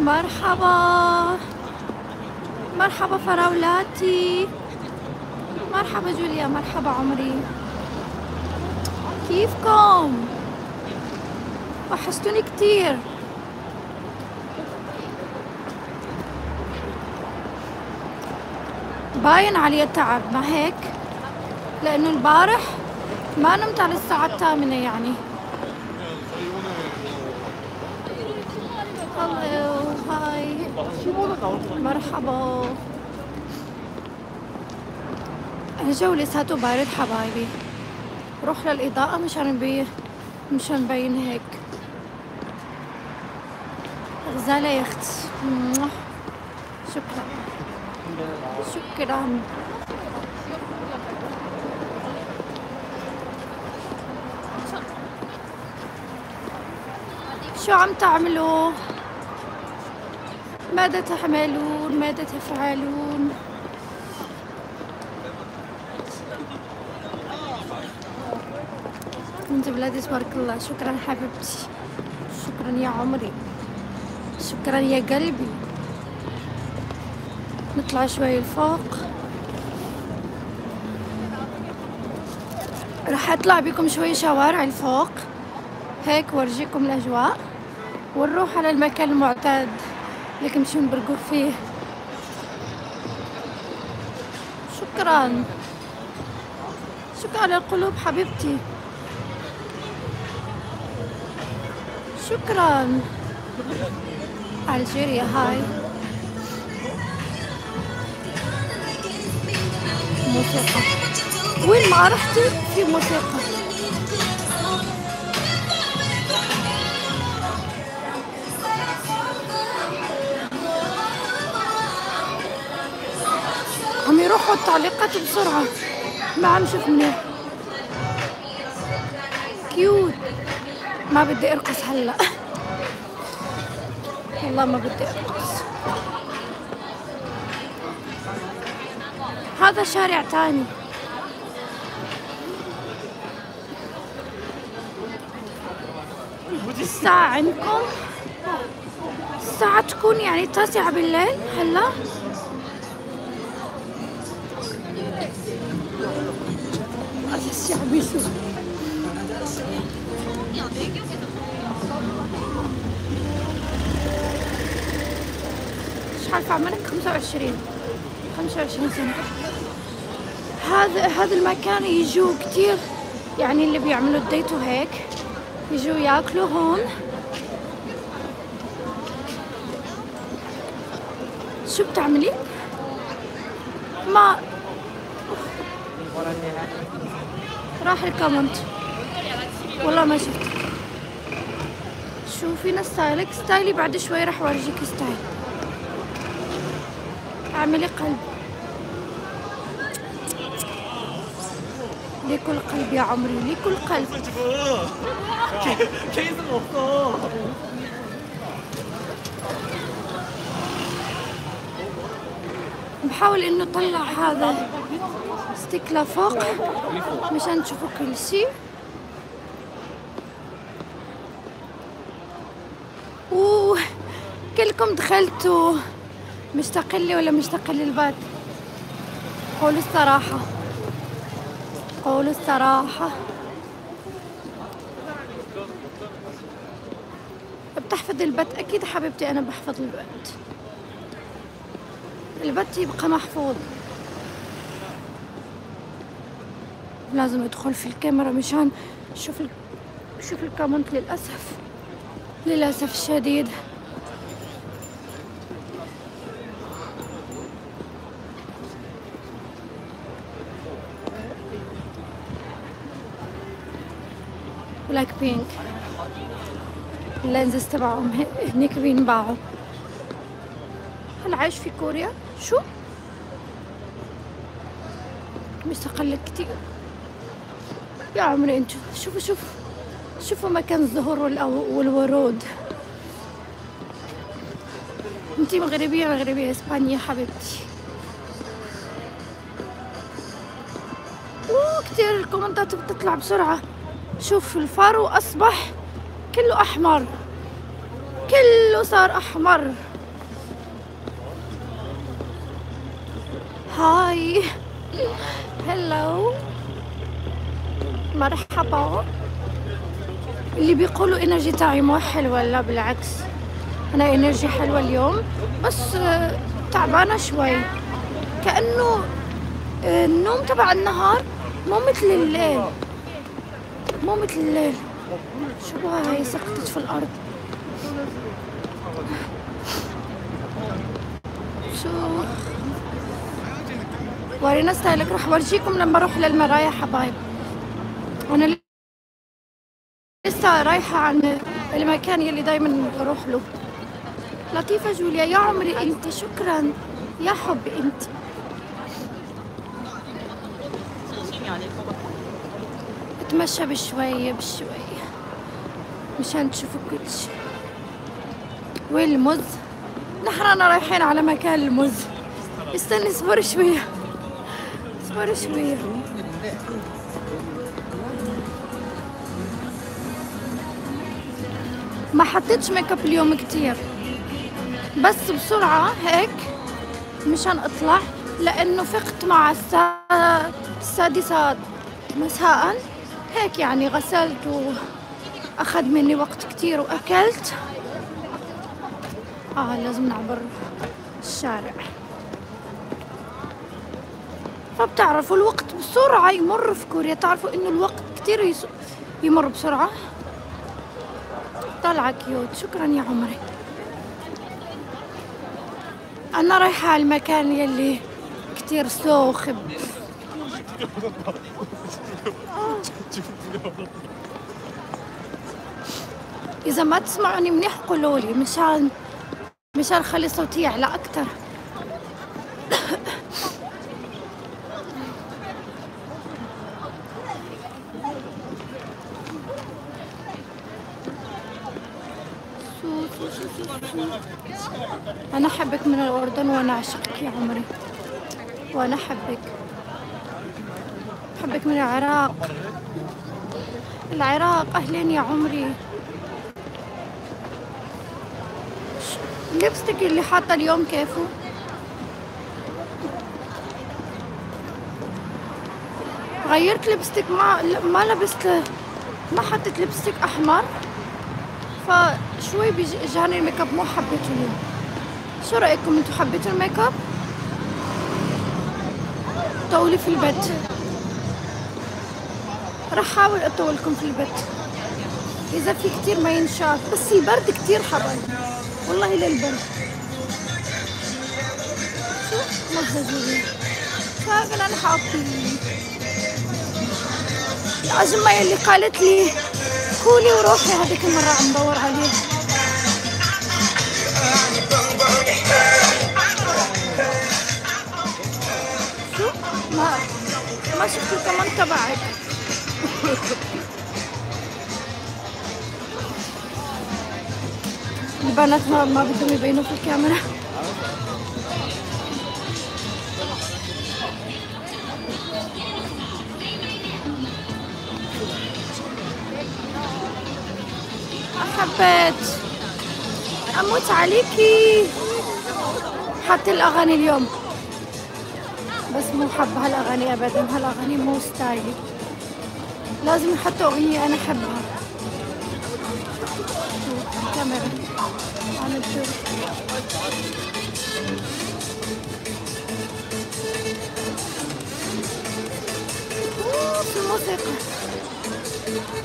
مرحبا. مرحبا فراولاتي. مرحبا جوليا مرحبا عمري. كيفكم؟ وحشتوني كتير. باين علي التعب ما هيك؟ لأنه البارح ما نمت على الساعة الثامنة يعني هلو هاي مرحبا. الجو لساته بارد حبايبي. روح للإضاءة مشان نبين مشان نبين هيك. غزالة يا أختي شكرا. شكرا. شو عم تعملوا؟ ماذا تحملون؟ ماذا تفعلون؟ انت بلادي تبارك الله. شكرا حبيبتي. شكرا يا عمري. شكرا يا قلبي. نطلع شوي لفوق راح أطلع بكم شوي شوارع الفوق. هيك ورجيكم الأجواء. ونروح على المكان المعتاد. اللي كنمشيو نبرقوا فيه؟ شكرا. شكرا على القلوب حبيبتي. شكرا. ألجيريا هاي. موسيقى. وين ما رحتي في موسيقى. يروحوا التعليقات بسرعة. ما عم شوف منيح. كيوت ما بدي أرقص هلأ. والله ما بدي أرقص. هذا شارع تاني. الساعة عندكم؟ الساعة تكون يعني تاسعة بالليل هلأ. مش عارفة عمرك خمسة وعشرين. خمسة وعشرين سنة. هذا هذا المكان يجوا كتير يعني اللي بيعملوا ال date وهيك. يجوا ياكلوا هون. شو بتعملي؟ ما راح ال comment. والله ما شفت. شوفينا style ك. style ي بعد شوي راح اورجيك style. اعملي قلب. لكل قلب يا عمري لكل قلب. بحاول إنه اطلع هذا stick لفوق مشان تشوفوا كل شيء. وكلكم دخلتوا مشتاق لي ولا مشتاق للبات قولوا الصراحة. قولوا الصراحة. بتحفظ البت أكيد حبيبتي أنا بحفظ البت. البت يبقى محفوظ. لازم ادخل في الكاميرا مشان شوف ال... شوف ال comment للأسف. للأسف الشديد. Black Pink ال lenses تبعهم هنيك بينباعوا. هل عايش في كوريا؟ شو؟ مستقلة كتير. يا عمري انتو شوفوا شوفوا شوفوا مكان الزهور والورود. انتي مغربية مغربية اسبانيا حبيبتي. كتير الكومنتات بتطلع بسرعة. شوف الفارو أصبح كله أحمر. كله صار أحمر. hi hello مرحبا. اللي بيقولوا energy تاعي مو حلوة لا بالعكس. أنا energy حلوة اليوم. بس آه، تعبانة شوي. كأنه آه، النوم تبع النهار مو مثل الليل. مو مثل الليل. شو هاي سقطت في الأرض؟ شو؟ ورينا ستايلك رح ورجيكم لما أروح للمرايا حبايب. أنا لسه رايحة عن المكان يلي دايما بروح له. لطيفة جوليا يا عمري أنت شكرا. يا حبي أنت. أتمشى بشوية بشوية مشان تشوفوا كل شيء. وين المز؟ نحن رايحين على مكان المز. استني اصبر شوية. اصبر شوية ما حطيتش make up اليوم كتير. بس بسرعة هيك مشان أطلع لأنه فقت مع السادسة مساء. هيك يعني غسلت وأخذ مني وقت كتير وأكلت. آه لازم نعبر الشارع. فبتعرفوا الوقت بسرعة يمر في كوريا. تعرفوا إنه الوقت كتير يمر بسرعة. طالعة كيوت شكرا يا عمري. أنا رايحة على المكان يلي كتير سوخب. إذا ما تسمعوني منيح قولولي. مشان مشان خلي صوتي يعلى أكتر. أنا أحبك من الأردن وأنا أعشقك يا عمري. وأنا أحبك أحبك من العراق. العراق أهلين يا عمري. لبستك اللي حاطة اليوم كيفه؟ غيرت لبستك ما ما لبست ما حطيت لبستك أحمر؟ فشوي بيجاني ال make up مو حبيته اليوم. شو رأيكم؟ أنتم حبيتوا ال make up؟ طولي في البيت. راح أحاول أطولكم في البيت. إذا في كتير ما ينشاف. بس البرد كتير حر والله للبرد شو؟ مزجولي فاقل أنا حاطين العزمة يلي قالت لي كولي وروحي. هذيك المرة عم دور عليه. شو؟ ما ما شفت الكمان تبعك. البنات ما بدهم يبينوا في الكاميرا. حبيت أموت عليكي. حتى الأغاني اليوم. بس مو حابة هالأغاني ابدا. هالأغاني مو ستايلي. لازم يحطوا أغنية أنا أحبها. كاميرا. أنا في الموسيقى.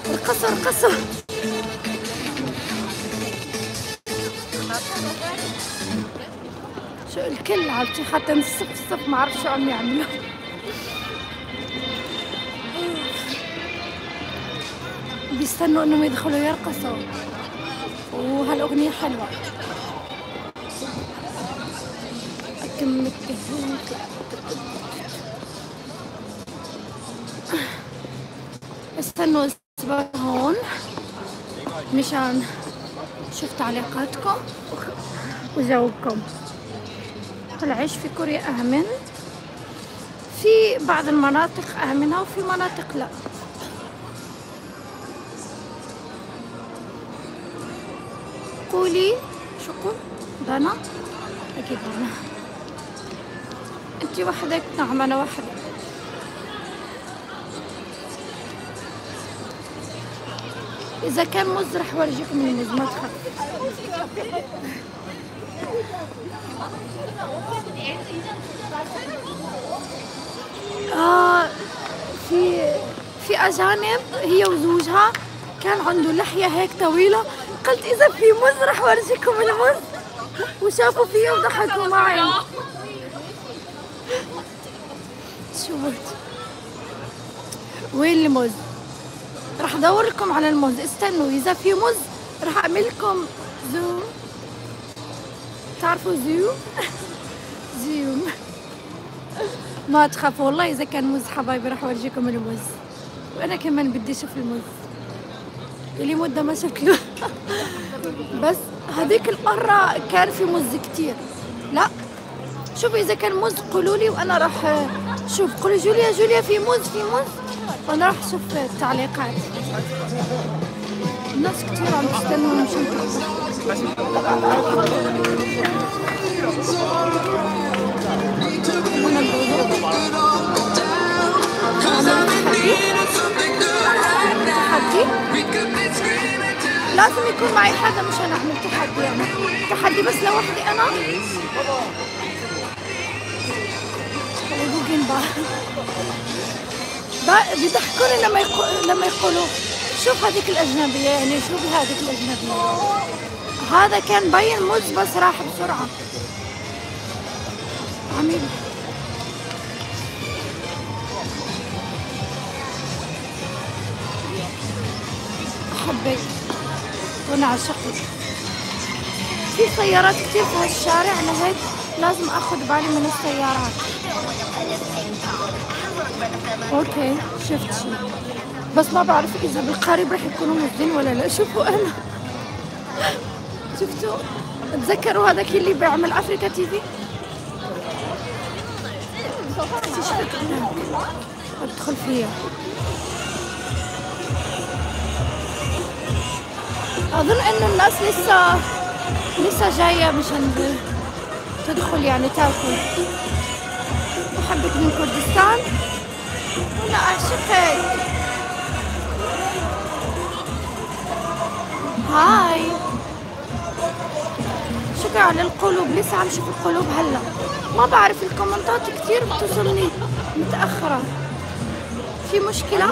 القصر قصر الكل عرفتي حتى الصف الصف ما عرف شو عم يعملوا. بيستنوا إنهم يدخلوا يرقصوا. وهالأغنية حلوة. أكم استنوا اصبر هون مشان شوف تعليقاتكم وجاوبكم. العيش في كوريا آمن في بعض المناطق آمنة وفي مناطق لا. قولي قول دانا؟ أكيد دانا. انت وحدك نعم أنا وحدي. إذا كان موز رح ورجيكم الموز ما تخاف آه في في أجانب هي وزوجها. كان عنده لحية هيك طويلة. قلت إذا في موز رح ورجيكم الموز. وشافوا فيه وضحكوا معي. شو وين الموز؟ رح ادور لكم على الموز. استنوا إذا في موز رح اعمل لكم زوم تعرفوا زيوم؟ زيوم. ما تخافوا والله إذا كان موز حبايبي راح أورجيكم الموز. وأنا كمان بدي أشوف الموز. اللي مدة ما شكله. بس هذيك المره كان في موز كتير. لا شوفوا إذا كان موز قولوا لي وأنا راح شوف قولوا جوليا جوليا في موز في موز. وأنا راح أشوف التعليقات الناس كتير عم تستنوا تحدي لازم يكون معي حدا مشان أعمل تحدي يعني تحدي بس لوحدي أنا. بقى بيضحكوني لما يقو... لما يقولوا. شوف هذيك الأجنبية يعني شوف هذيك الأجنبية. هذا كان بين موز بس راح بسرعة. عميل. أحبك وأنا عشقك في سيارات كتير في هالشارع لهيك لازم أخذ بالي من السيارات. okay شفت شيء بس ما بعرف إذا بالقريب رح يكونوا موجودين ولا لا. شوفوا أنا. شفتوا؟ تذكروا هذاك اللي بيعمل Afreeca TV؟ أدخل فيها. أظن إنه الناس لسه لسه جاية مشان تدخل يعني تاكل. بحبك من كردستان. وأنا اعشقك هاي. شكرا على القلوب. لسه عم شوف القلوب هلأ. ما بعرف الكومنتات كتير بتوصلني متأخرة. في مشكلة؟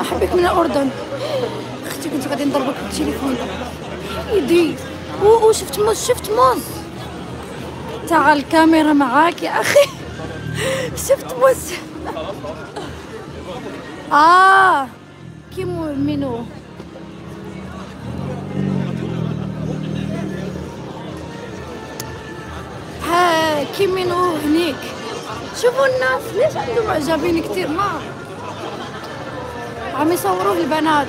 أحبك من الأردن. أختي كنت غادي نضربك بالتليفون. يدي أو أو شفت موز شفت موز. تاع الكاميرا معاك يا أخي. شفت موز. آه كيمو منو؟ كيمينو هنيك؟ شوفوا الناس ليش عندهم عجبين كثير ما. عم يصوروه البنات.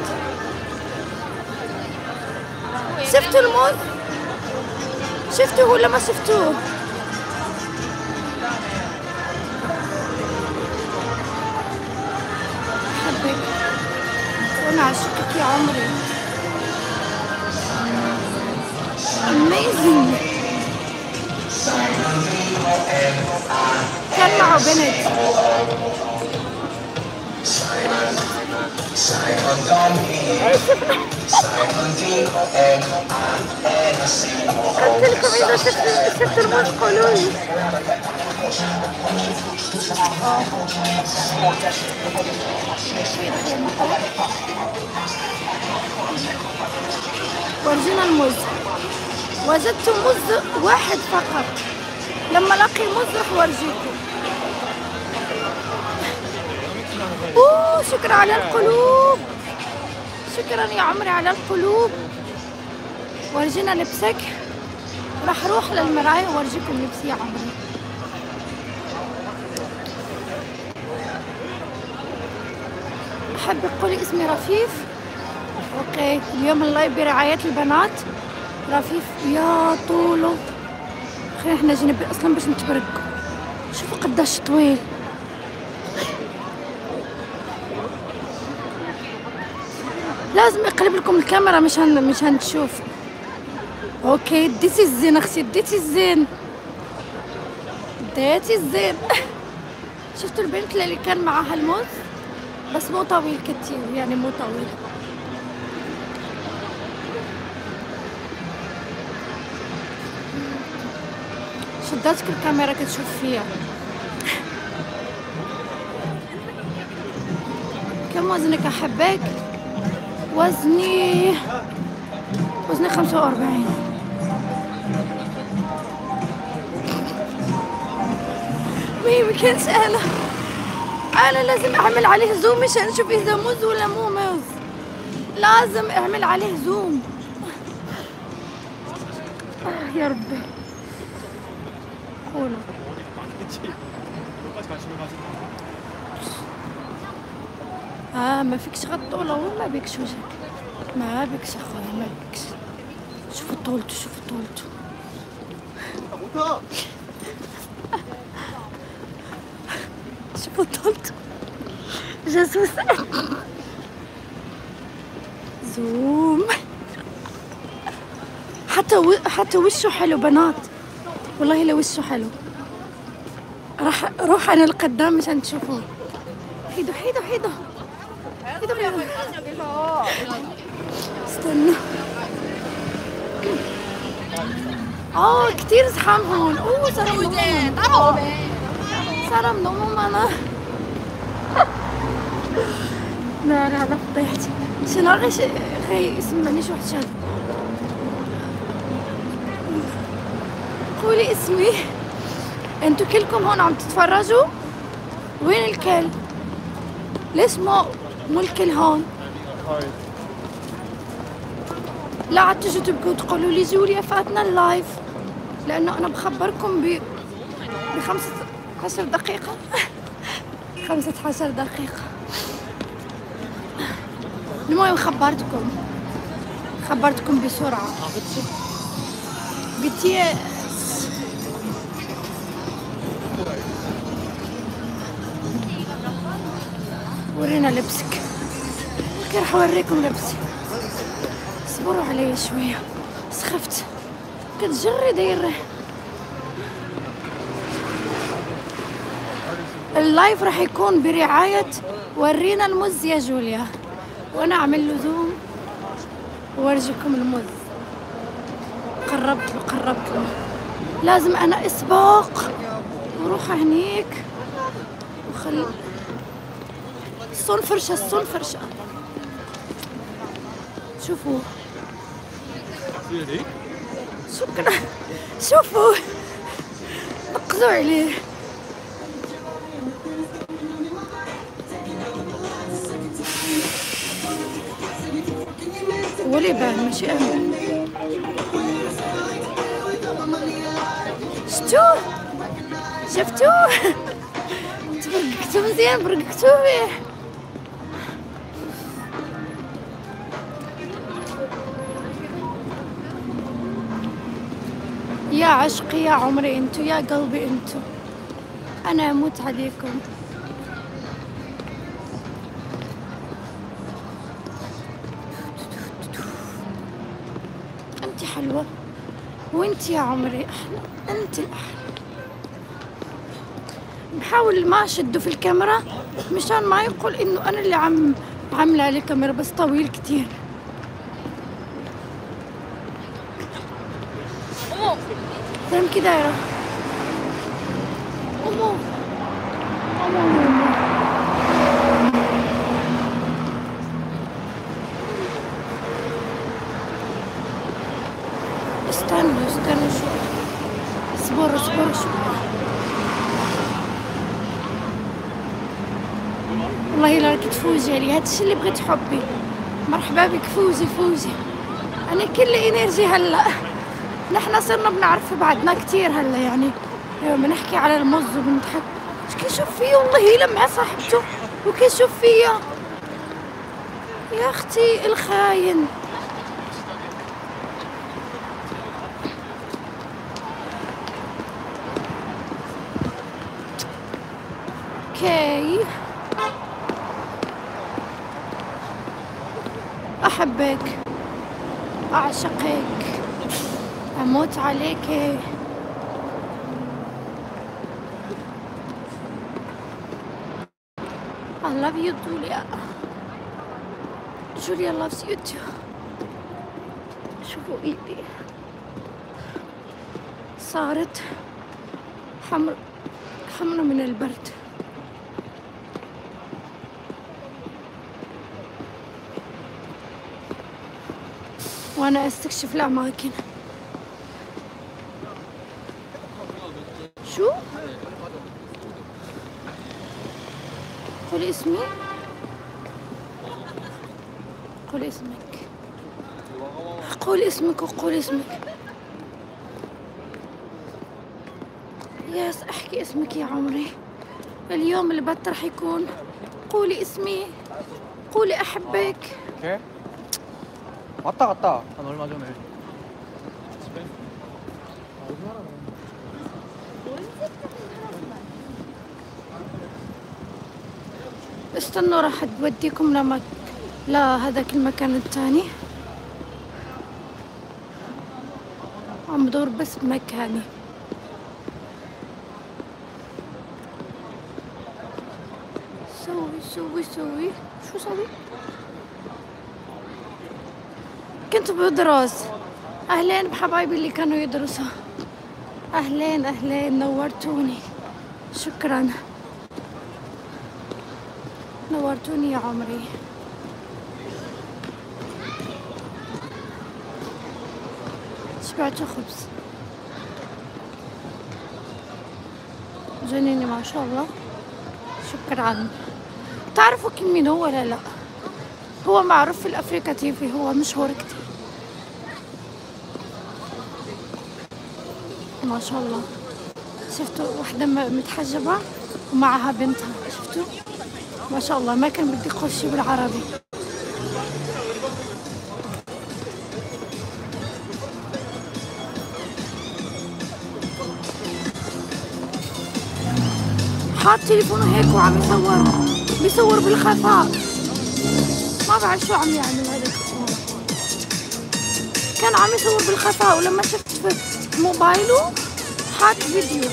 شفتوا الموز؟ شفتوه ولا ما شفتوه؟ أحبك وأنا عشقك يا عمري. Amazing. كان معه بنت. قلت لكم اذا شفت شفت الموز قولوا لي ورجينا الموز. وجدت موز واحد فقط. لما الاقي موز راح اورجيكم أوه شكرا على القلوب. شكرا يا عمري على القلوب. ورجينا لبسك. راح أروح للمراية وارجيكم لبسي يا عمري. أحب تقولي اسمي رفيف. أوكي اليوم اللايف برعاية البنات. رفيف يا طوله. خلينا إحنا جنب أصلا باش نتبركوا شوفوا قداش طويل. لازم يقلب لكم الكاميرا مش هن مش هنشوف. أوكي ديتي الزين أختي ديتي الزين ديتي الزين شفتوا البنت اللي كان معاها الموز بس مو طويل كتير يعني مو طويل. شدتك الكاميرا كتشوف فيها. كم وزنك أحبك؟ وزني وزني خمسة وأربعين. كانت أنا أنا لازم أعمل عليه زوم مشان نشوف إذا موز ولا مو موز لازم أعمل عليه زوم. آه يا ربي قولوا آه ما فيكش غطولة وما بيكش وجهك. ما بيكش أخويا ما بيكش. شوفوا طولته شوفوا طولته. شوفوا طولته. جاسوس. زوم. حتى و... حتى وشه حلو بنات. والله لو وشه حلو. راح روح أنا لقدام مشان تشوفوه. حيدو حيدو حيدو. حيدو حيدو استنى آه كتير زحام هون. أوه صار منوم صار منوم أنا لا لا لا فضيحتي شنو غيش غي يسمعنيش واحد شاد قولي اسمي. أنتوا كلكم هون عم تتفرجوا؟ وين الكل؟ ليش مو مو الكل هون لا عاد تجوا تبقوا تقولوا لي جوليا فاتنا اللايف. لأنه أنا بخبركم ب بخمسة عشر دقيقة. خمسة عشر دقيقة. المهم خبرتكم. خبرتكم بسرعة. قلت ورينا لبسك. أوكي راح اوريكم لبسي اصبروا علي شوية. سخفت. كتجري دايره اللايف راح يكون برعاية ورينا المز يا جوليا. وأنا أعمل له زوم وأرجيكم المز. قربت له قربت. له لازم أنا أسبق. وروح هنيك. وخل الصون فرشة الصون فرشة شوفوا. شكرا. شوفوا. نقزوا عليه. ولي بان ماشي أنا شفتوه؟ شفتوه؟ تبرقكتو مزيان برقكتو بيه. يا عشقي يا عمري انتو يا قلبي انتو. أنا أموت عليكم. أنت حلوة. وأنت يا عمري أحلى. أنت الأحلى. بحاول ما أشده في الكاميرا مشان ما يقول إنه أنا اللي عم عامله عليه كاميرا بس طويل كتير. فهم كده دايرة أمو أمو أمو استنوا استنوا شوي اصبروا اصبروا شوي والله لا راك تفوزي علي هادشي اللي بغيت حبي. مرحبا بك فوزي فوزي. أنا كل انرجي هلا. نحنا صرنا بنعرف بعضنا كتير هلا يعني. بنحكي على المز وبنضحك. كيشوف فيا والله يلمع صاحبته وكيشوف فيا يا أختي الخاين كي احبك اعشقك أموت عليك. I love you Julia. Julia loves you too. شوفوا إيدي. صارت حمر حمرة من البرد. وأنا أستكشف الأماكن شو قولي اسمي قولي اسمك قولي اسمك وقولي اسمك ياس احكي اسمك يا عمري اليوم البت رح يكون قولي اسمي قولي احبك 이렇게? 왔다 갔다 한 얼마 전에 استنوا راح توديكم لمك لهذاك المكان الثاني. عم بدور بس بمكاني. سوي سوي سوي. شو سوي؟ كنت بدرس. أهلين بحبايبي اللي كانوا يدرسوا. أهلين أهلين نورتوني. شكرا. نورتوني يا عمري. شبعتوا خبز. جنيني ما شاء الله. شكرا. تعرفوا كم مين هو ولا لا؟ هو معروف في ال AfreecaTV هو مشهور كتير. ما شاء الله. شفتوا واحدة م- متحجبة ومعها بنتها. شفتوا؟ ما شاء الله ما كان بدي شي بالعربي. حاط تليفونه هيك وعم يصور بيصور بالخفاء. ما بعرف شو عم يعمل هذا. كان عم يصور بالخفاء ولما شفت موبايله حاط فيديو.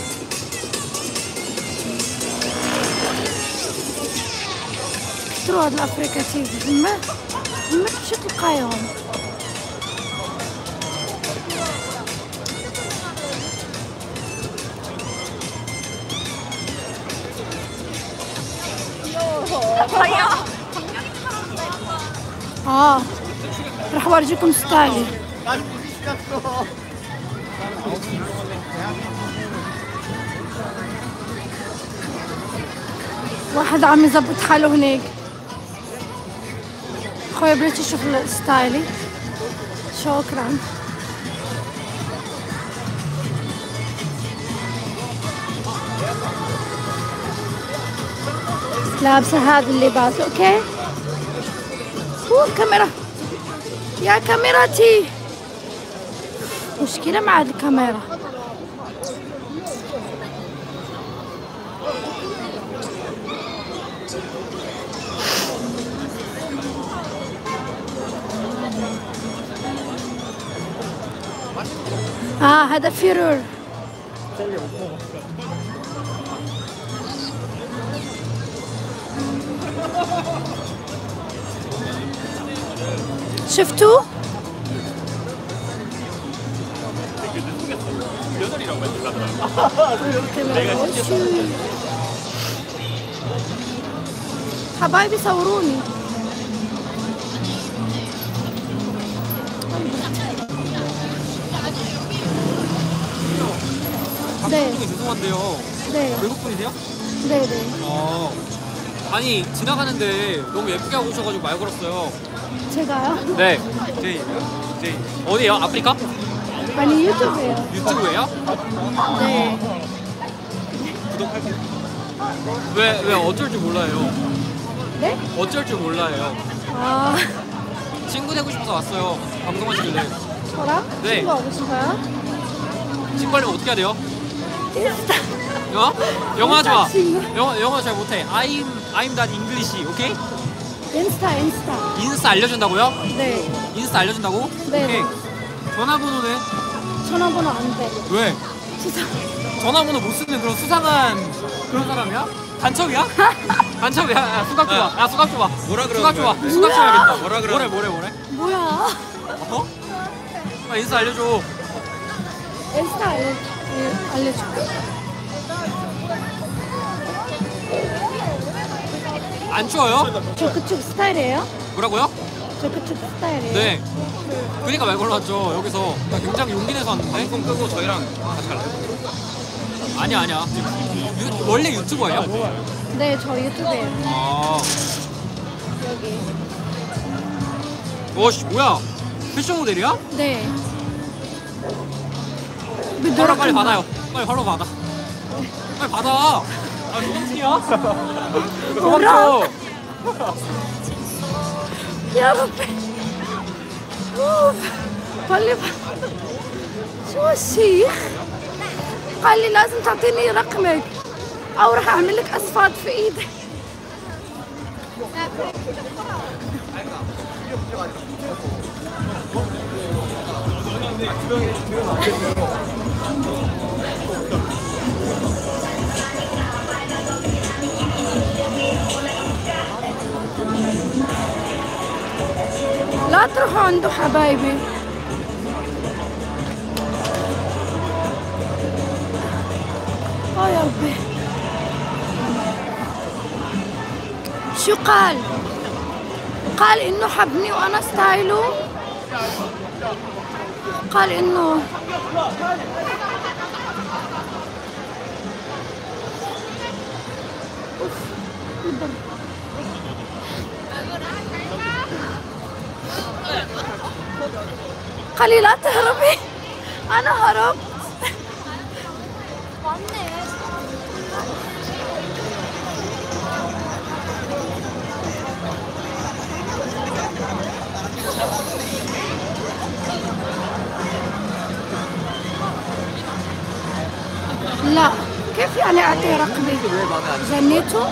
كثروا هاد ال AfreecaTV ما ما شو تلقايهم. آه راح اورجيكم style ي واحد عم يظبط حاله هناك. خويا بلش يشوف style ي. شكرا. لابسة هذا اللباس أوكي؟ هو الكاميرا يا كاميرتي مشكلة مع الكاميرا. آه هذا فيرور شفتوا؟ حبايبي صوروني. 네. 방송이 죄송한데요. 네, 외국 분이세요? 네, 네. 어. 아니 지나가는데 너무 예쁘게 하고 오셔가지고 말 걸었어요. 제가요? 네. 제이. 제이. 어디요? 아프리카? 아니 유튜브예요. 유튜브예요? 네. 왜왜 어쩔 줄 몰라요? 네? 어쩔 줄 몰라요. 아, 친구 되고 싶어서 왔어요. 방송하시길래. 저랑 네. 친구 싶어요? 친구 하려면 어떻게 해야 돼요? 인스타. 영어? 영어 하지 마. 친구. 영어 영어 잘 못해. I'm I'm that English. 오케이? 인스타, 인스타. 인스타 알려준다고요? 네. 인스타 알려준다고? 네. 오케이. 전화번호는 전화번호 안 돼. 왜? 수상. 전화번호 못 쓰는 그런 수상한 그런 사람이야? 간첩이야? 간첩이야? 야, 수갑 줘봐. 야, 수갑 줘봐. 뭐라 그러는 수갑 줘봐. 수갑? 줘야겠다. 뭐라 그러는 뭐래, 뭐래, 뭐래? 뭐야? 어? 아, 인스타 알려줘. 인스타 알려, 예, 알려줄게. 안 추워요? 저 그쪽 스타일이에요? 뭐라고요? 저 그쪽 스타일이에요? 네. 그러니까 말 걸어왔죠. 여기서 나 굉장히 용기 내서 왔는데. 방송 끄고 저희랑 같이 갈래요? 아니야, 아니야. 유, 원래 유튜버예요? 네, 저 유튜브에요. 아. 여기. 와씨 뭐야? 패션 모델이야? 네. 빨리 빨리 받아요. 빨리 바로 받아. 빨리 받아. 아 소방치야? 뭐라? 소방쳐. يا ربي أوف. قال لي شو الشيخ قال لي لازم تعطيني رقمك او راح اعمل لك اصفاد في ايدك لا تروحوا عنده حبايبي. آه يا ربي. شو قال؟ قال إنه حبني وأنا ستايله. قال إنه البرد. قال لي لا تهربي أنا هربت. لا كيف يعني اعطيه رقمي جنيته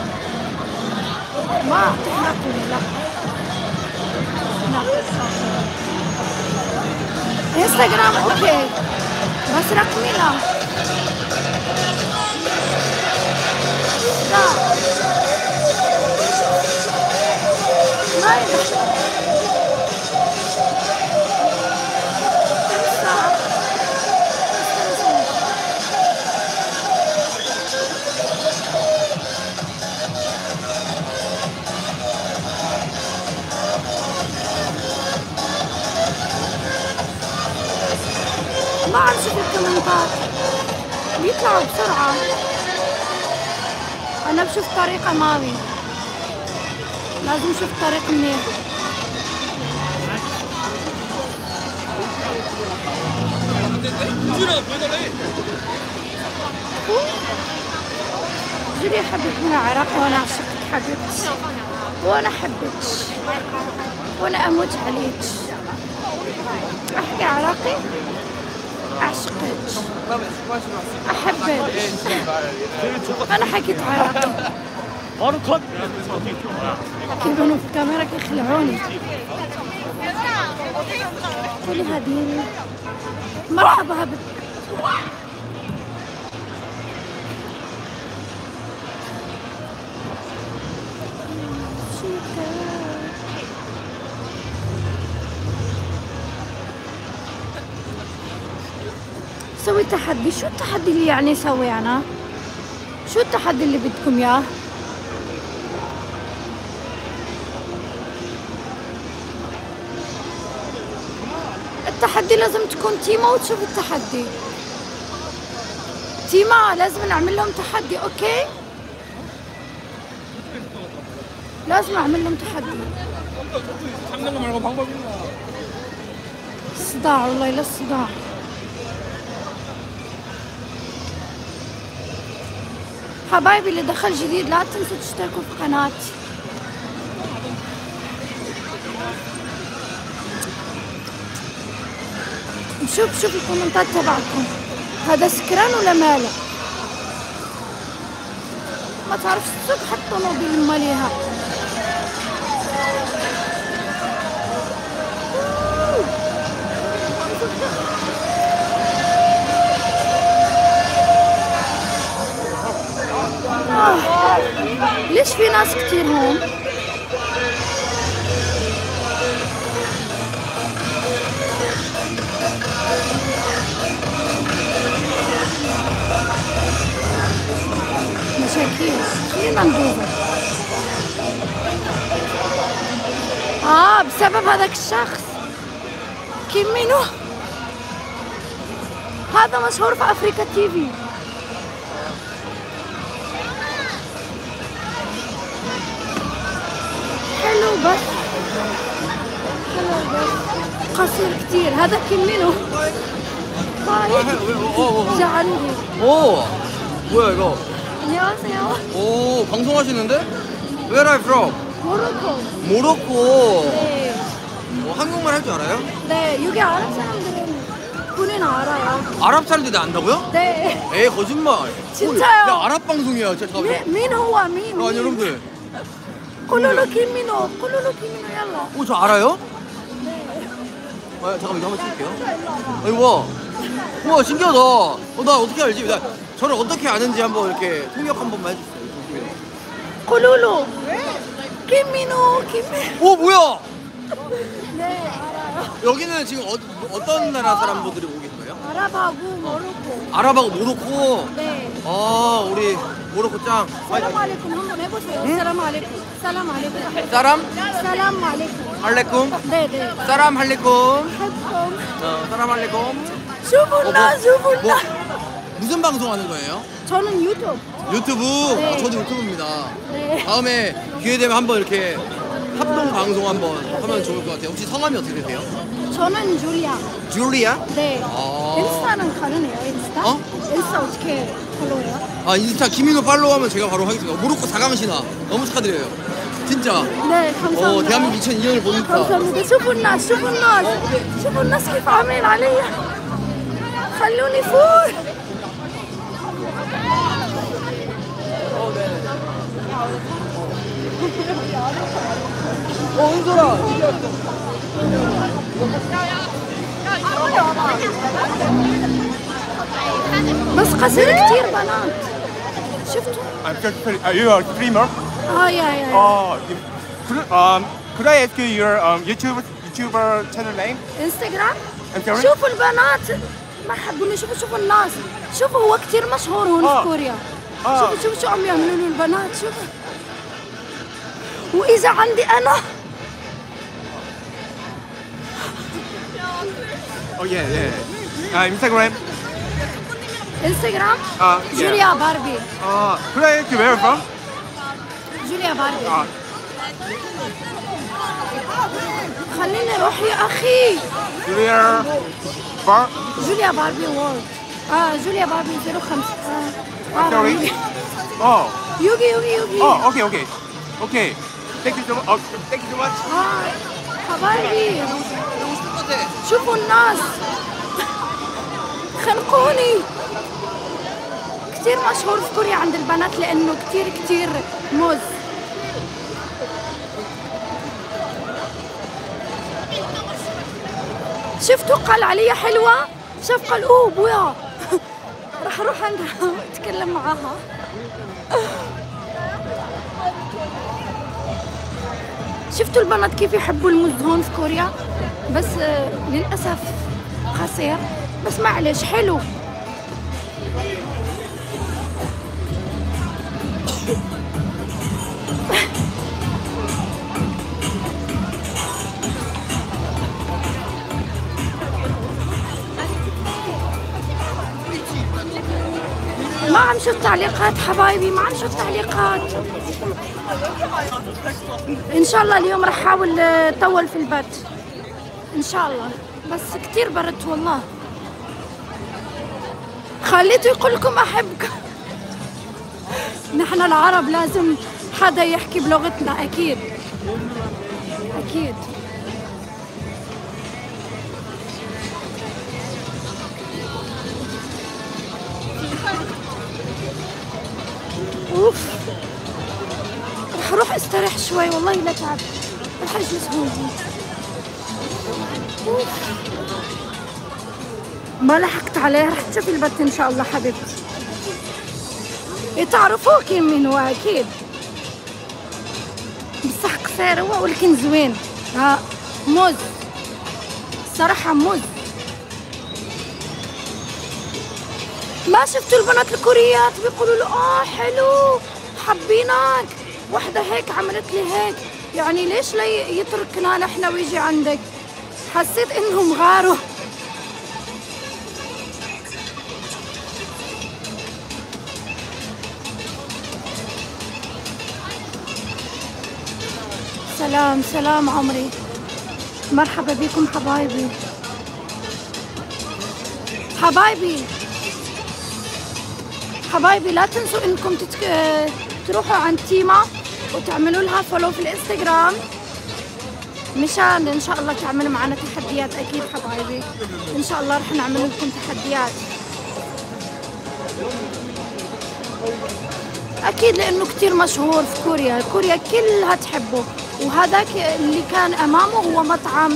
ما اعطيه رقمي لا لا انستغرام أوكي بس رقمي لا لا ما اعرف شوف الكومنتات بيطلعوا بسرعة. أنا بشوف طريقة ماوي. لازم أشوف طريق منيح. جري يا حبيبتي من العراق وأنا اعشقك حبيبتي وأنا أحبك. وأنا أموت عليك. أحكي عراقي؟ اعشقك أحبك. أنا حكيت عراقي يبانوا في الكاميرا يخلعوني. قولي هديني مرحبا بك. سوي تحدي شو التحدي اللي يعني سوي أنا شو التحدي اللي بدكم اياه التحدي لازم تكون تيما وتشوف التحدي. تيما لازم نعمل لهم تحدي okay؟ لازم اعمل لهم تحدي. صداع والله لا الصداع حبايبي اللي دخل جديد لا تنسوا تشتركوا في قناتي. نشوف شوف الكومنتات تبعكم. هذا سكران ولا ماله؟ ما تعرفش الصوت حطموا ماليها. ليش في ناس كتير هون؟ مشاكل ندوبه آه بسبب هذاك الشخص. كيم منو هذا مشهور في أفريكا تي حلو بس حلو بس قصير كتير هذا كيم منو طيب جعلني 오 뭐야 이거 안녕하세요 오 방송하시는데? Where are you from? 모로코 모로코 네. 어, 한국말 할 줄 알아요? 네, 여기 아랍 사람들은 본인 알아요. 아랍 사람들이 안다고요? 네. 에이 거짓말 진짜요? 야 아랍 방송이야 진짜 다 미, 민 هو مين؟ 어, 아니 여러분들 콜로로 김민호, 콜로로 김민호 얄라. 오, 어, 저 알아요? 아, 잠깐만, 이거 한번 찍을게요. 아니, 와. 우와, 신기하다. 어, 나 어떻게 알지? 나, 저를 어떻게 아는지 한번 이렇게 통역 한 번만 해주세요. 콜로로. 김민호, 김민호. 오, 뭐야? 네, 알아요. 여기는 지금 어, 어떤 나라 사람들이 오기 아랍하고 모로코. 아랍하고 모로코. 네. 아 우리 모로코 짱. 사람 알레쿰 한번 해보세요. 응? 사람 알레쿰. 사람 알레쿰. 사람? 사람 알레쿰. 알레쿰? 네네. 사람 할레쿰. 할쿰. 어 사람 할레쿰. 주불라 주불나. 무슨 방송 하는 거예요? 저는 유튜브. 유튜브? 어, 네. 아, 저도 유튜브입니다. 네. 다음에 기회 되면 한번 이렇게 합동 방송 한번 하면 좋을 것 같아요 혹시 성함이 어떻게 되세요? 저는 줄리아. 줄리아? 네. 아. 인스타는 가능해요, 인스타? 어? 인스타 어떻게 팔로우해요? 아 인스타 김인호 팔로우하면 제가 바로 하겠습니다 모로코 4강 신화 너무 축하드려요 진짜 네, 감사합니다. 어 대한민국 2002년을 보니까 감사합니다. شوفوا الناس شوفوا الناس شوفوا الناس كيف عاملين علي خلوني فوق 어 은 솔아 بس قصير كتير بنات شفتوا؟ I'm just pretty, uh, you are a streamer. آه يا يا you- could, um, could I ask you your um, YouTube YouTuber channel name? I'm sorry. شوفوا البنات ما حبوني شوفوا شوفوا الناس شوفوا هو كتير مشهور هون آه. في كوريا آه. شوفوا شوفوا شو عم يعملوا له البنات شوفوا وإذا عندي أنا Oh yeah, yeah. Uh, Instagram. انستغرام Uh, yeah. جوليا باربي Uh, could I ask you where you're from? جوليا باربي Uh, خليني أروح يا أخي Julia Bar. جوليا باربي وورد آه جوليا باربي 05 آه آه Sorry. يوغي Oh. يوغي يوغي يوغي Oh, okay, okay, okay. Thank you so much. Oh, thank you so much. آه حبايبي شوفوا الناس. خنقوني. كتير مشهور في كوريا عند البنات لأنه كتير كتير موز شفتوا قال علي حلوة؟ شاف قال أوه بويا. راح أروح عندها أتكلم معاها. شفتوا البنات كيف يحبوا الموز هون في كوريا؟ بس آه، للأسف قصير. بس معلش حلو. ما عم شوف تعليقات حبايبي ما عم شوف تعليقات. إن شاء الله اليوم رح احاول آه، اطول في البث إن شاء الله. بس كتير بردت والله. خليته يقول لكم أحبكم. نحن العرب لازم حدا يحكي بلغتنا أكيد. أكيد. شوي والله لا تعب. الحاج مسؤول ما لحقت عليه رح تشوفي البت إن شاء الله حبيبتي تعرفوه كيف مين هو أكيد. بصح قصير هو ولكن زوين ها موز. صراحة موز. ما شفتوا البنات الكوريات؟ بيقولوا له آه حلو حبيناك وحدة هيك عملت لي هيك. يعني ليش لا يتركنا نحن ويجي عندك؟ حسيت إنهم غاروا. سلام سلام عمري. مرحبا بكم حبايبي. حبايبي. حبايبي لا تنسوا إنكم تتك... تروحوا عند تيما. وتعملوا لها فولو في الإنستغرام. مشان إن شاء الله تعملوا معنا تحديات أكيد حبايبي. إن شاء الله رح نعمل لكم تحديات. أكيد لأنه كتير مشهور في كوريا. كوريا كلها تحبه. وهذاك اللي كان أمامه هو مطعم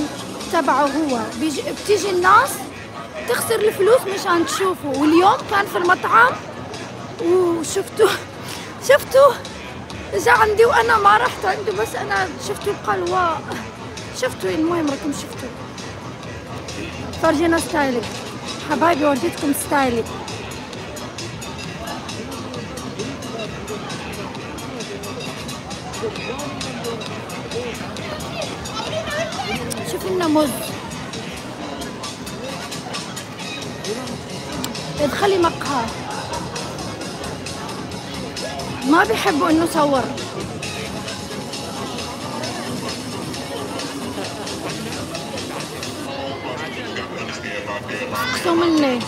تبعه هو. بيجي بتيجي الناس تخسر الفلوس مشان تشوفه. واليوم كان في المطعم. وشفتوه. شفتوه. اجا عندي وأنا ما رحت عنده بس أنا شفته قال wow شفتوا المهم راكم شفتوا. فرجينا style ك حبايبي ورجيتكم style ي. شوف لنا موز. ادخلي مقهى. ما بيحبوا إنه صور اقسم مني.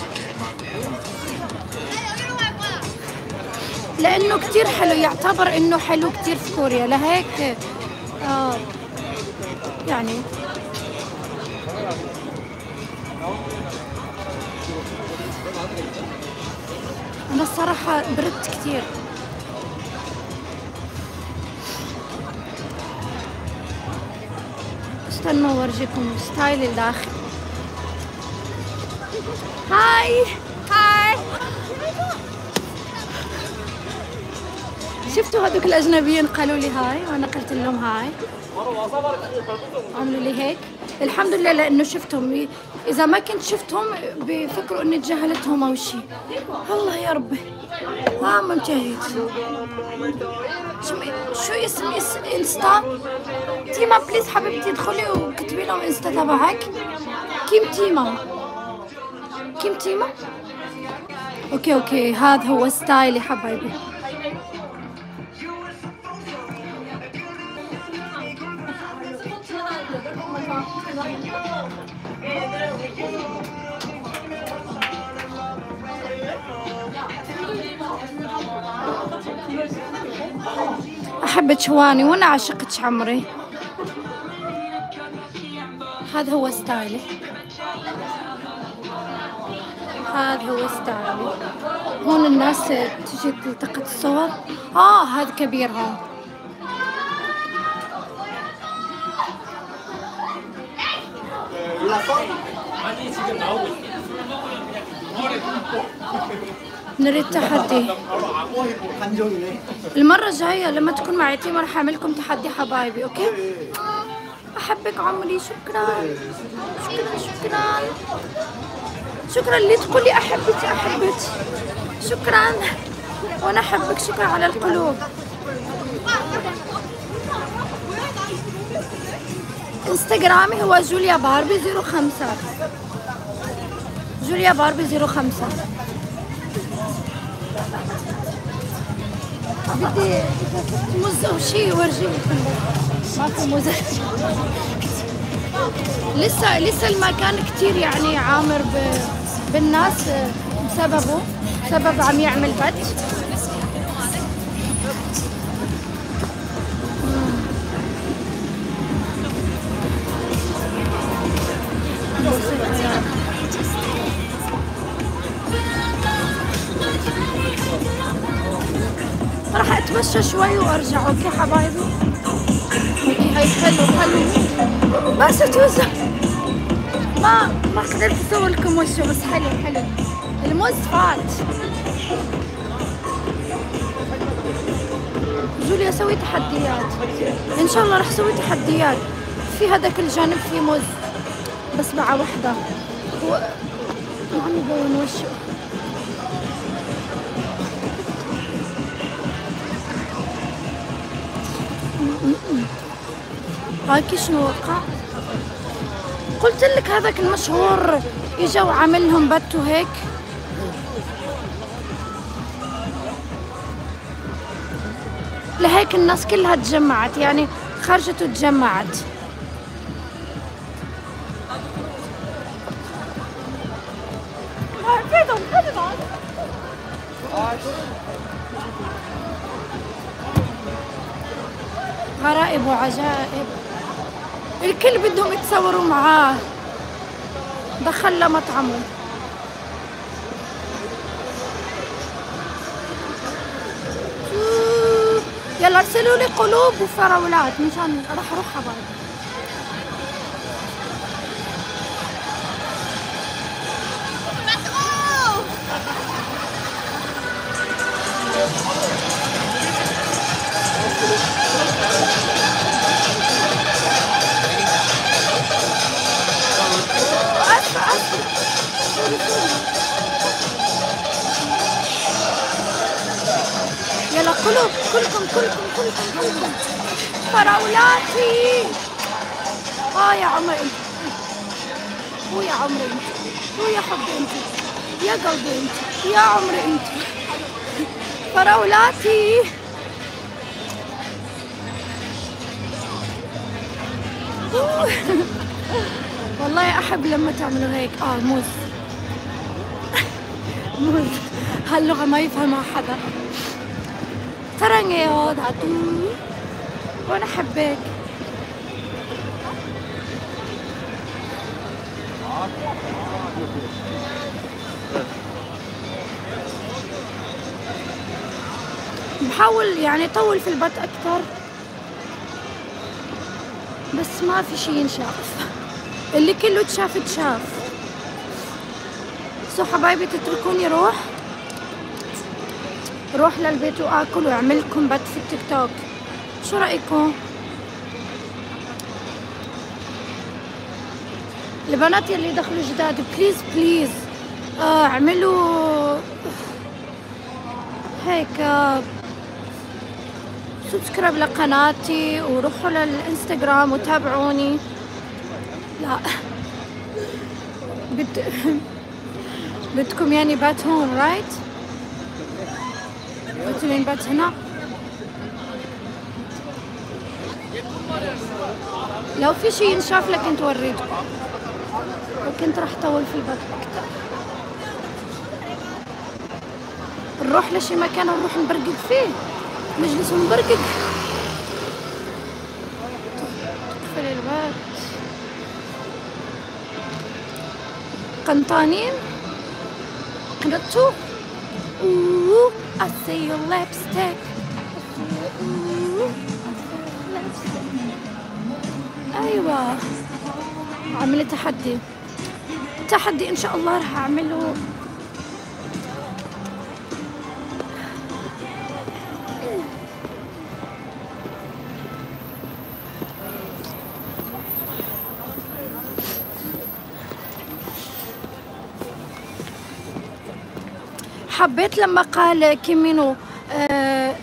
لأنه كتير حلو يعتبر إنه حلو كتير في كوريا. لهيك آه يعني. أنا الصراحة بردت كتير. استنوا اورجيكم ستايل الداخل. هاي! هاي! شفتوا هذوك الأجنبيين قالوا لي hi؟ وأنا قلت لهم hi. عملوا لي هيك. الحمد لله لأنه شفتهم. إذا ما كنت شفتهم بفكروا إني تجاهلتهم أو شيء الله يا ربي. ما انتهيت شو اسم اس انستا؟ تيما please حبيبتي ادخلي وكتبي لهم انستا تبعك كيم تيما؟ كيم تيما؟ okay okay. هذا هو style ي حبايبي. أحب شواني وأنا عشقة عمري. هذا هو style ي. هذا هو style ي. هون الناس تجي تلتقط الصور. آه هذا كبير هون. نريد تحدي. المرة الجاية لما تكون معي تيمة رح أعمل لكم تحدي حبايبي okay؟ أحبك عمري شكرا. شكرا شكرا. شكرا اللي تقول لي أحبك أحبك. شكرا. وأنا أحبك شكرا على القلوب. إنستغرامي هو جوليا باربي 05 جوليا باربي 05 بدي موز أو شيء ورجيكم ما في موز لسه لسه المكان كتير يعني عامر. بالناس بسببه بسبب عم يعمل بث أتمشى شوي وأرجع okay حبايبي؟ هيك حلو حلو. بس توزع ما ما قدرت اصور لكم وشه بس حلو حلو. الموز فات. جوليا سوي تحديات. إن شاء الله رح أسوي تحديات. في هذاك الجانب في موز بس مع وحدة. و... عم يبين وشه هاكي شنو وقع؟ قلت لك هذاك المشهور اجا وعمل لهم بت وهيك لهيك الناس كلها تجمعت يعني خرجت وتجمعت. يتصوروا معاه. دخل لمطعمه. يلا ارسلوا لي قلوب وفراولات مشان راح أروح حبايب اسفه يلا قلوب كلكم كلكم كلكم كلكم. فراولاتي. آه يا عمري. انت هو يا عمري أنت. هو يا حبي أنت. يا قلبي أنت. يا عمري أنت. فراولاتي. والله أحب لما تعملوا هيك. آه موز. موز. هاللغة ما يفهمها حدا ترنجي هود عطوني وأنا أحبك. بحاول يعني طول في البط أكثر. بس ما في شيء ينشاف. اللي كله تشاف تشاف. so حبايبي تتركوني روح؟ روح للبيت وآكل واعمل لكم بث في التيك توك. شو رأيكم؟ البنات يلي دخلوا جداد please please آه اعملوا هيك آه subscribe لقناتي وروحوا للإنستغرام وتابعوني. لا. بد... بدكم يعني بات هون رايت بدكم بات هنا. لو في شي ينشاف لك كنت وريتكم. وكنت راح طول في البث أكثر نروح لشي مكان ونروح نبرقق فيه. نجلس ونبرقق. تقفل الباب. قنطانين قنطوا Ooh, I see your lipstick. أيوة. عملي تحدي تحدي إن شاء الله راح أعمله. حبيت لما قال كيمينو آه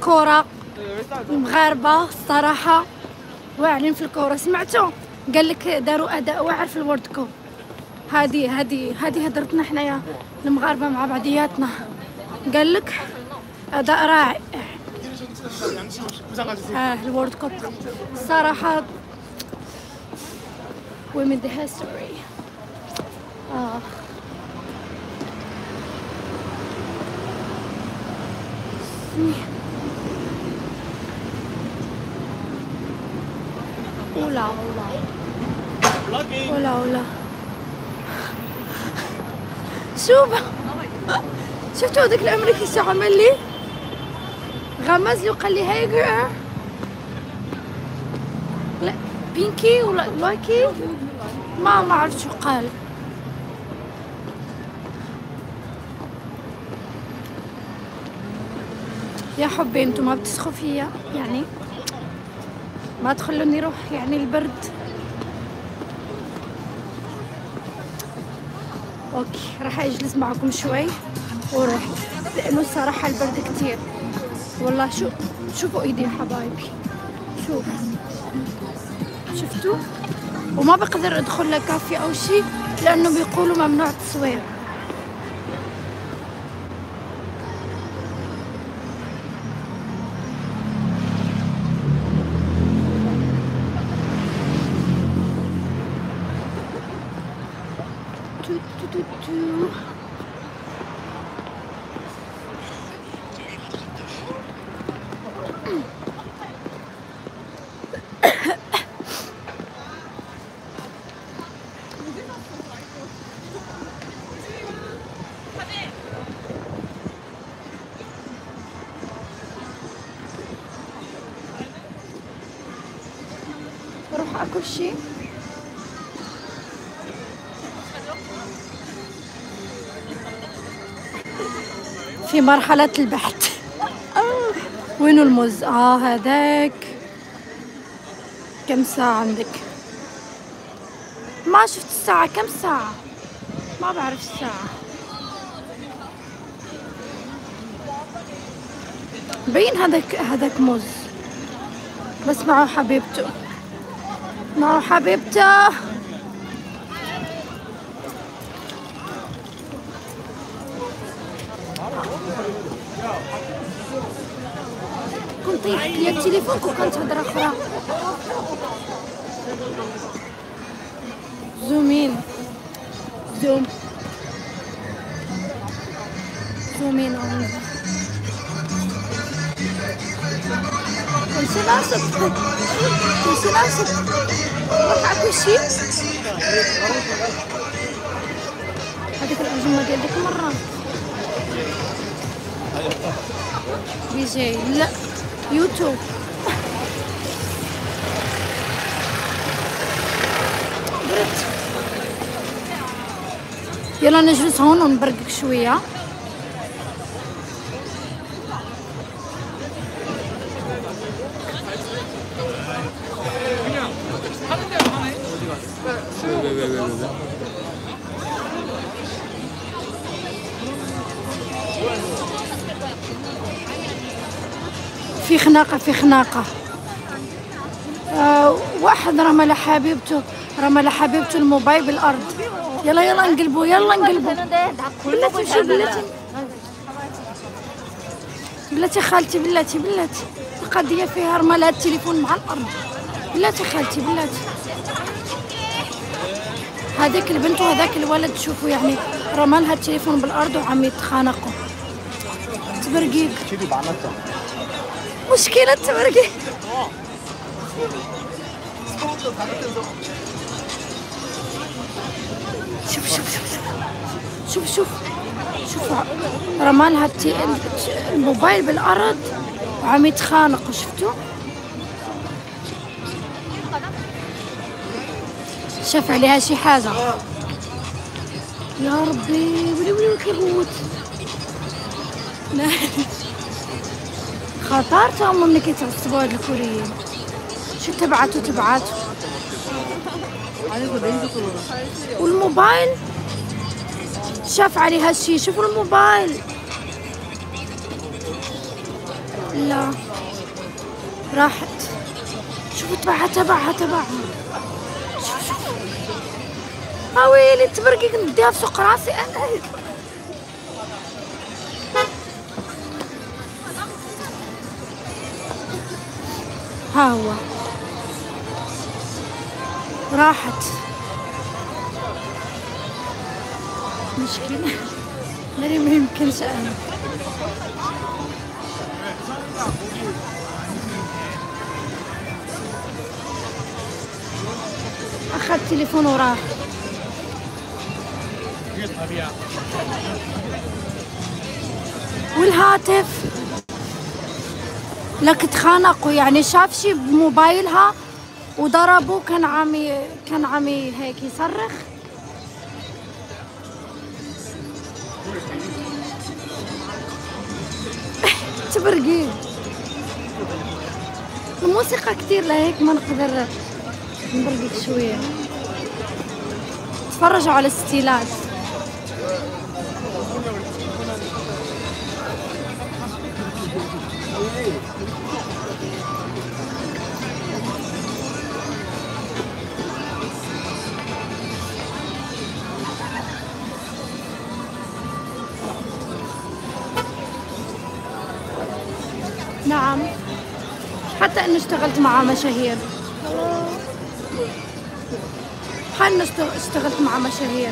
كورة مغاربة الصراحة واعرين في الكورة. سمعتوا قال لك داروا أداء واعر في الورد كوب. هذه هذه هذه هدرتنا حنايا المغاربة مع بعضياتنا. قال لك أداء رائع. آه الورد كوب. الصراحة women the history. آه. أولا أولا أولا شوف. شفتوا هذاك الأمريكي شو عمل لي؟ غمز لي وقال لي هاي جير بينكي ولا لايكي ما ما عرفت شو قال يا حبي انتو ما بتسخوا فيا. يعني ما تخلوني روح يعني البرد. أوكي راح أجلس معكم شوي وأروح لأنه الصراحة البرد كتير. والله شو شوفوا إيدي يا حبايبي. شوف. شفتوا؟ وما بقدر أدخل لكافي أو شيء لأنه بيقولوا ممنوع تصوير. بروح أكل شيء في مرحلة البحث. وينو الموز آه هذاك. كم ساعة عندك؟ ما شفت الساعة كم ساعة؟ ما بعرف الساعة. بين هذاك هذاك موز. بس معه حبيبته. معه حبيبته. كنت طيحت لي التليفون كون كانت هضرة زومين زوم. زومين أهو. كنت ناصب كنت ناصب روح أكل شي هذيك الأجمة ديال ديك المرة بيجي لا. يوتيوب. يلا نجلس هون ونبرقك شوية. في خناقة في خناقة. آه واحد رمى لحبيبته رمى لحبيبته الموبايل بالأرض. يلا يلا انقلبوا يلا انقلبوا. بلاتي شو بلاتي. بلاتي خالتي بلاتي بلاتي. القضية فيها رمى لها التليفون مع الأرض. بلاتي خالتي بلاتي. هذيك البنت وهذاك الولد شوفوا يعني رمى لها التليفون بالأرض وعم يتخانقوا. تبرقيك مشكلة تبرقي شوف شوف شوف شوف. شوف شوف. رمى لها التي- الموبايل بالأرض وعم يتخانقوا شفتوا؟ شاف عليها شي حاجة؟ يا ربي ولي ولي كيبوت لا خطرتهم ملي كيتعصبوا هاد الكوريين. شو تبعتوا تبعتوا والموبايل؟ شاف عليه هالشي شوفوا الموبايل. لا. راحت. شوفوا تبعها تبعها تبعها. شوف شوف. اويلي تبرقي نديها في سوق راسي أنا. ها هو. راحت. مشكلة؟ مري ما يمكنش أنا أخذ تليفون وراح. والهاتف؟ لك تخانقوا يعني شاف شي بموبايلها؟ وضربه كان عم ي- كان عم ي- هيك يصرخ. تبرقي. الموسيقى كتير لهيك ما نقدر نبرقك شوية. تفرجوا على الستيلات. انه اشتغلت مع مشاهير. اشت- اشتغلت مع مشاهير.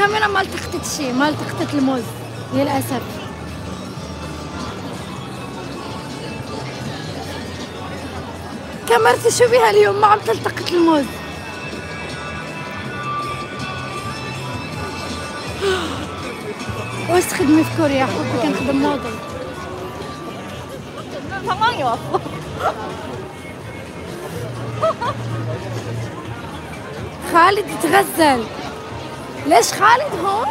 الكاميرا ما التقطت شي ما التقطت الموز للأسف. كاميرتي شو بها اليوم؟ ما عم تلتقط الموز. واش تخدمي في كوريا حبيت كنخدم موديل ثمانية. خالد يتغزل ليش خالد هون؟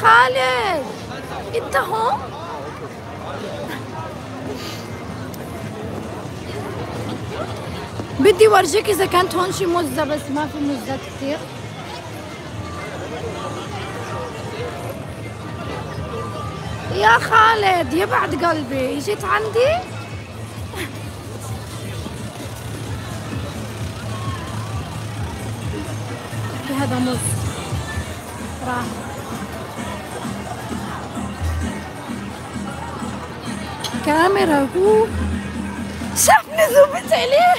خالد انت هون؟ بدي ورجيك إذا كانت هون شي مزة بس ما في مزات كثير يا خالد يا بعد قلبي جيت عندي هذا مز راح. كاميرا هو. شافني زومت عليه.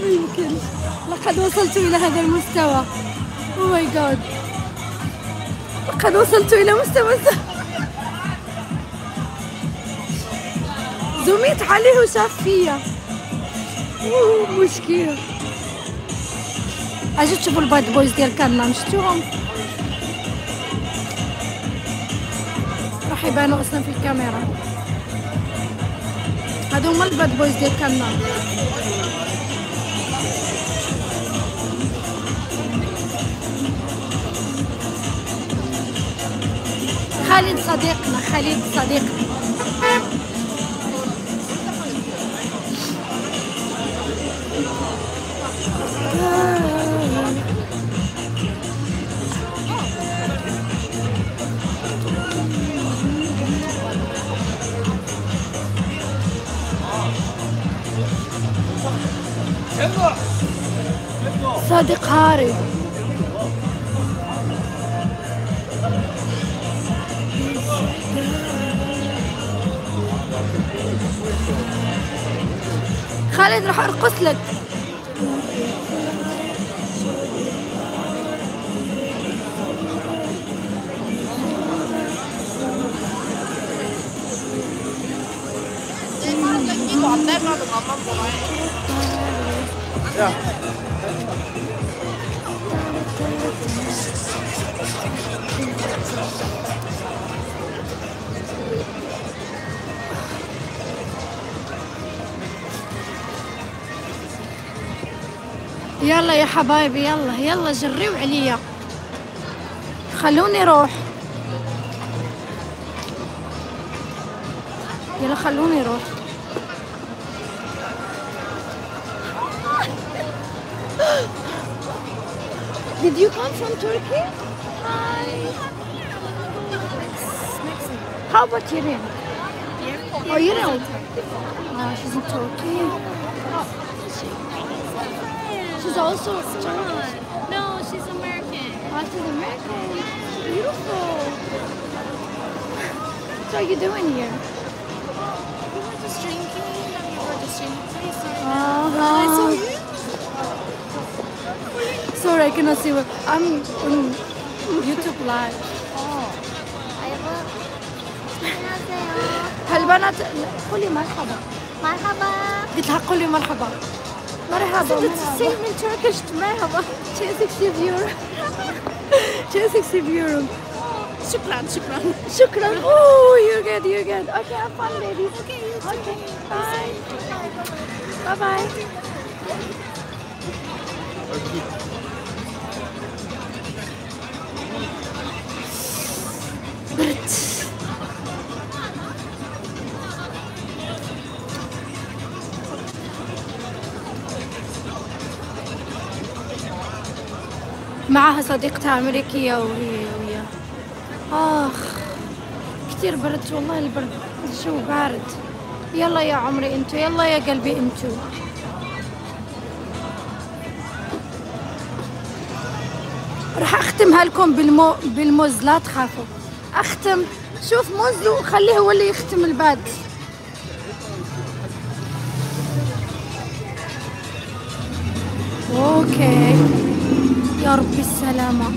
ما يمكن. لقد وصلت إلى هذا المستوى. أو ماي جاد لقد وصلت إلى مستوى زوميت عليه وشاف فيا. مشكلة أجي تشوفوا ال bad boys ديال كانغنام شفتوهم؟ راح يبانوا أصلا في الكاميرا. هادو هما ال bad boys ديال كانغنام خالد صديقنا خالد صديقنا. صادق هاري. خالد راح أرقص لك. يلا يا حبايبي يلا يلا جريوا عليا خلوني روح. يلا خلوني روح. Did you come from Turkey? Hi. How about Yirin? Oh, you know. Oh, she's in Turkey. She's also Turkish. No, she's American. Oh, she's American. Beautiful. What are you doing here? We were just drinking and we were just drinking. Uh-huh Sorry, I cannot see what I'm on YouTube live. أيوة. 안녕하세요. هالبنات قولي مرحبا مرحبا. قلت لها قولي مرحبا مرحبا Say in Turkish مرحبا. 260 يورو 260 يورو شكرا شكرا. شكرا اوه you're good you're good okay have fun baby Okay, okay bye bye bye برد معها صديقتها أمريكية وهي وياه آخ كتير برد والله البرد. الجو بارد. يلا يا عمري انتو يلا يا قلبي انتو. راح اختمها لكم بالمو بالموز لا تخافوا. أختم. شوف موز وخليه هو اللي يختم الباد. أوكي. يا ربي السلامة.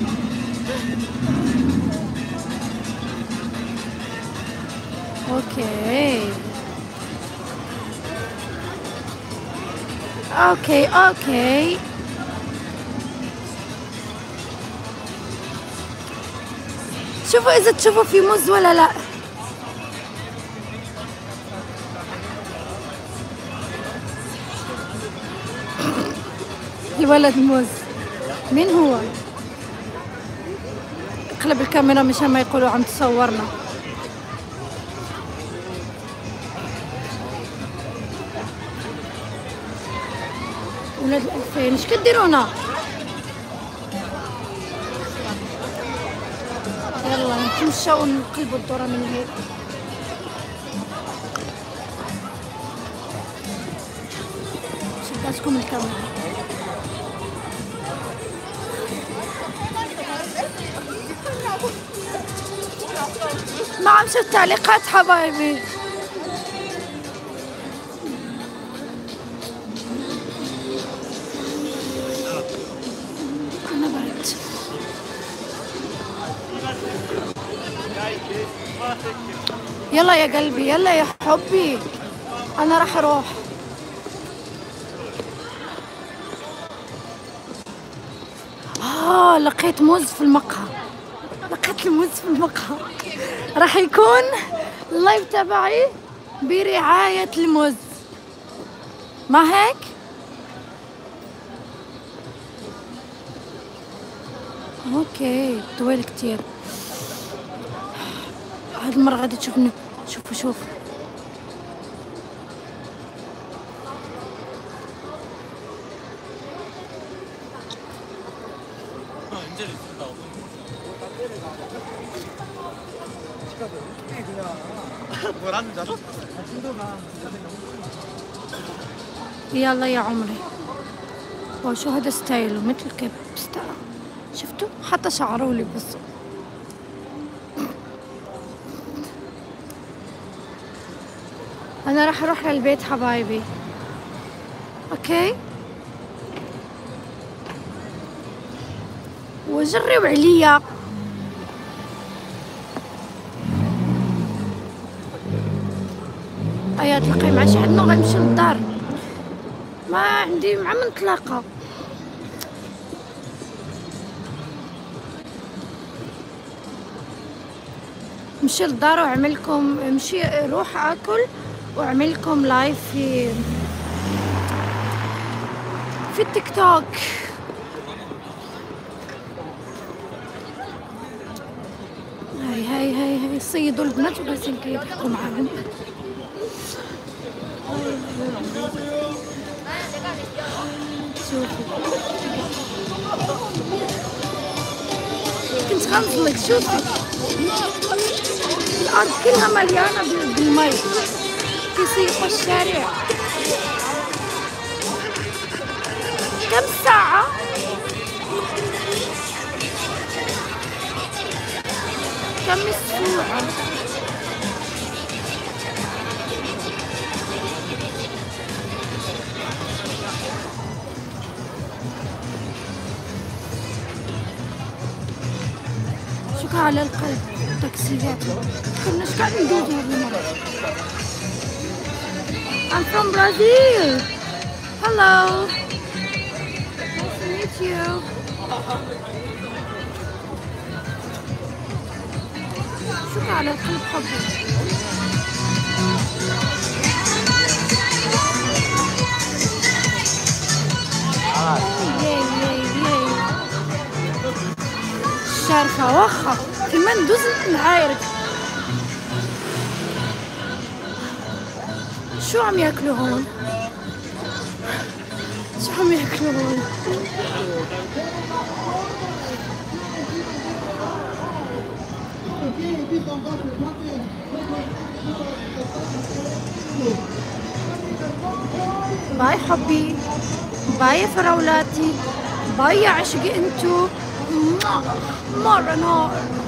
أوكي. okay okay. شوفوا إذا تشوفوا في موز ولا لا. الولد موز. مين هو؟ اقلب الكاميرا مشان ما يقولوا عم تصورنا. ولاد الألفين إيش كديرونا يلا نتمشى ونقلبوا الدورة من هيك؟ شداتكم الكاميرا؟ ما عم شوف تعليقات حبايبي. يلا يا قلبي يلا يا حبي. أنا راح أروح. آه لقيت موز في المقهى. لقيت الموز في المقهى. راح يكون ال live تبعي برعاية الموز. ما هيك؟ okay طويل كتير. هاد المرة غادي تشوفني. شوفوا شوف يلا يا عمري. واو شو هذا ستايله؟ مثل كيف شفتوا؟ حتى شعره لي بس أنا راح أروح للبيت حبايبي. أوكي؟ وجرب عليا ايات تلقي مع شي حد غنمشي للدار ما عندي مع من نتلاقى. مشي للدار وعملكم مشي روح أكل. وأعملكم لايف في في التيك توك هاي هاي هاي. هاي صيدوا البنات وجالسين كيضحكوا معاهم. شوفي. كنت غنطلق شوفي. الأرض كلها مليانة بال- يسيقوا الشارع كم ساعة؟ كم الساعة؟ شكرا على القلب تاكسيات كنا شكرا ندوزو هاد المرة I'm from Brazil. Hello. Nice to meet you. شكرا على القلب حبي شارفة واخا كما ندوز نعايرك شو عم ياكلوا هون شو عم ياكلوا هون باي حبي باي فراولاتي باي يا عشقي انتو مرة نار.